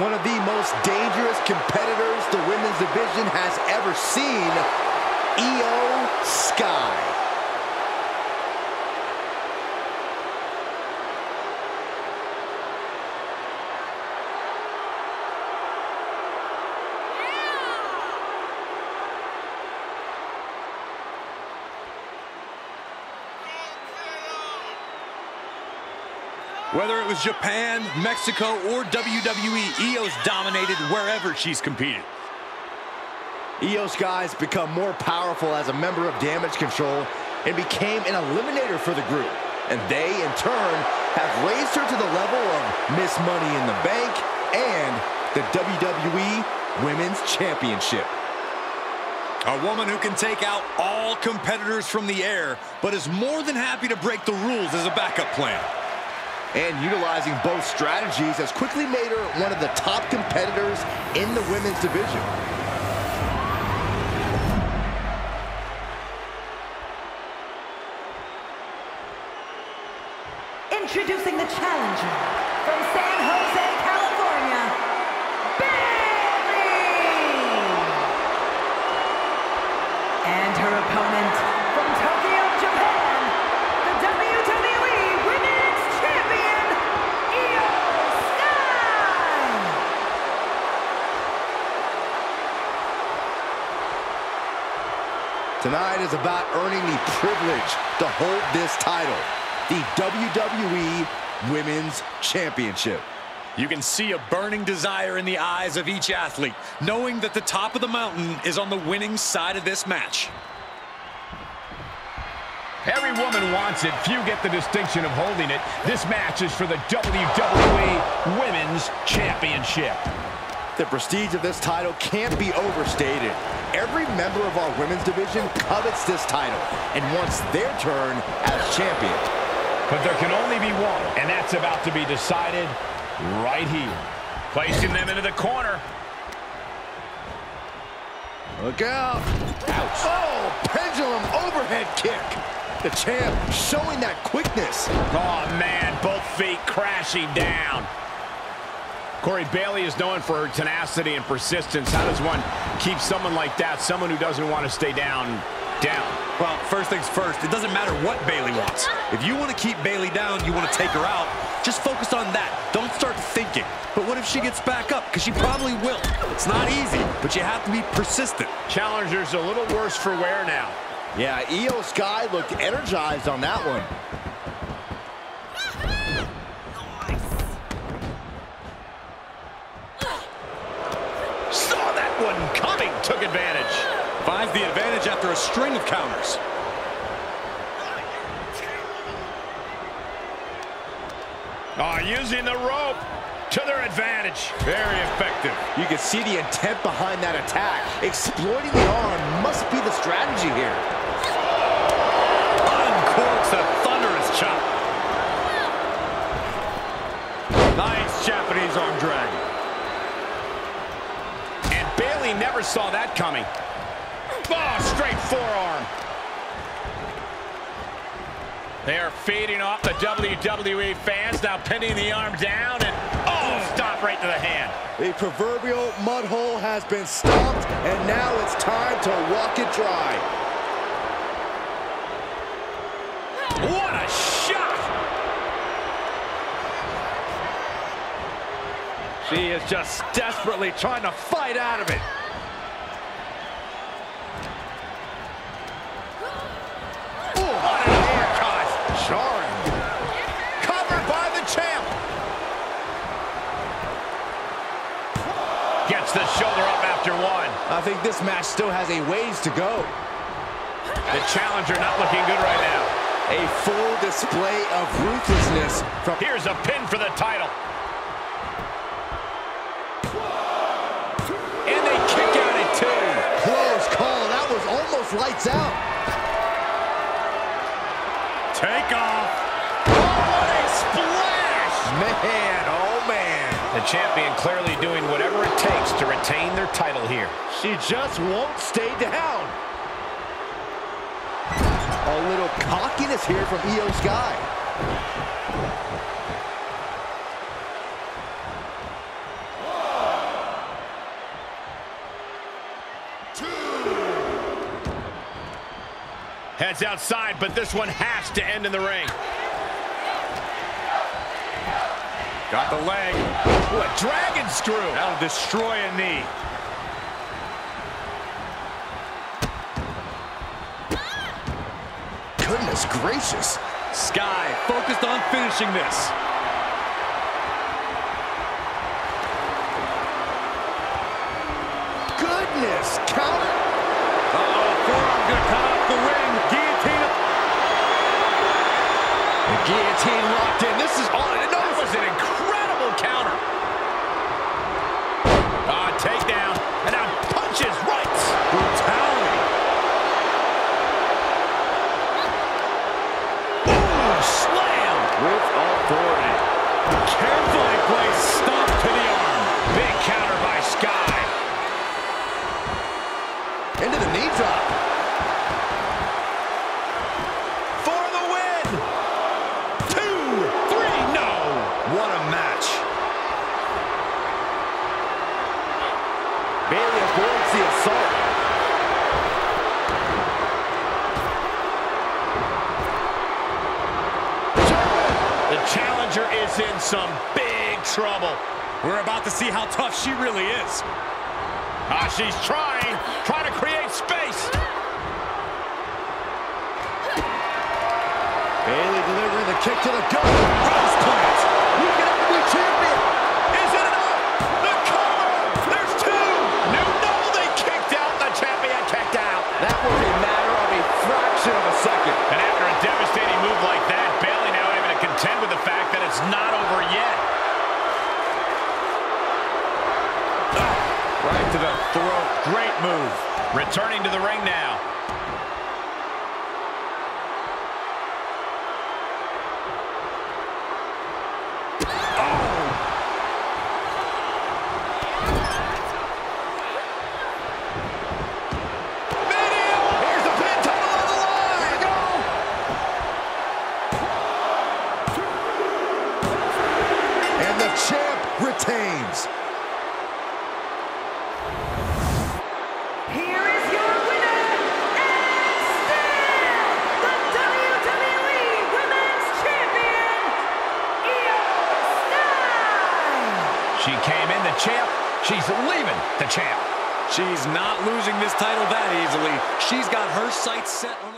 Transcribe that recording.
one of the most dangerous competitors the women's division has ever seen, Iyo Sky. Whether it was Japan, Mexico, or WWE, Iyo's dominated wherever she's competed. Io guys become more powerful as a member of Damage CTRL and became an eliminator for the group. And they, in turn, have raised her to the level of Miss Money in the Bank and the WWE Women's Championship. A woman who can take out all competitors from the air, but is more than happy to break the rules as a backup plan and utilizing both strategies has quickly made her one of the top competitors in the women's division. Introducing the challenger from San Jose, Tonight is about earning the privilege to hold this title, the WWE Women's Championship. You can see a burning desire in the eyes of each athlete, knowing that the top of the mountain is on the winning side of this match. Every woman wants it. Few get the distinction of holding it. This match is for the WWE Women's Championship. The prestige of this title can't be overstated. Every member of our women's division covets this title and wants their turn as champion. But there can only be one, and that's about to be decided right here. Placing them into the corner. Look out. Ouch. Oh, pendulum overhead kick. The champ showing that quickness. Oh, man, both feet crashing down. Corey Bayley is known for her tenacity and persistence. How does one keep someone like that, someone who doesn't want to stay down, down? Well, first things first, it doesn't matter what Bayley wants. If you want to keep Bayley down, you want to take her out, just focus on that. Don't start thinking. But what if she gets back up? Because she probably will. It's not easy, but you have to be persistent. Challenger's a little worse for wear now. Yeah, Iyo Sky looked energized on that one. One coming, took advantage. Finds the advantage after a string of counters. Oh, using the rope to their advantage. Very effective. You can see the intent behind that attack. Exploiting the arm must be the strategy here. Uncorks a thunderous chop. Nice Japanese arm drag. Never saw that coming. Oh, straight forearm. They are feeding off the WWE fans, now pinning the arm down, and oh, stop right to the hand. The proverbial mud hole has been stomped, and now it's time to walk it dry. What a shot! She is just desperately trying to fight out of it. What an uppercut! Jarring. Covered by the champ. Gets the shoulder up after one. I think this match still has a ways to go. The challenger not looking good right now. A full display of ruthlessness from... Here's a pin for the title. And they kick out at two. Close call. That was almost lights out. Take off. What a splash! Man, oh champion clearly doing whatever it takes to retain their title here. She just won't stay down. A little cockiness here from Iyo Sky. Two. Heads outside, but this one has to end in the ring. Got the leg. Ooh, a dragon screw. That'll destroy a knee. Goodness gracious. Sky focused on finishing this. Goodness. Counter. Uh-oh, forearm gonna come off the ring. Guillotine. The guillotine locked in. This is all. Sky. into the knee drop. For the win. Two, three, no. What a match. Bayley avoids the assault. The challenger is in some big trouble. We're about to see how tough she really is. Ah, she's trying, trying to create space. Bayley delivering the kick to the gut. Returning to the champ. She's leaving the champ. She's not losing this title that easily. She's got her sights set on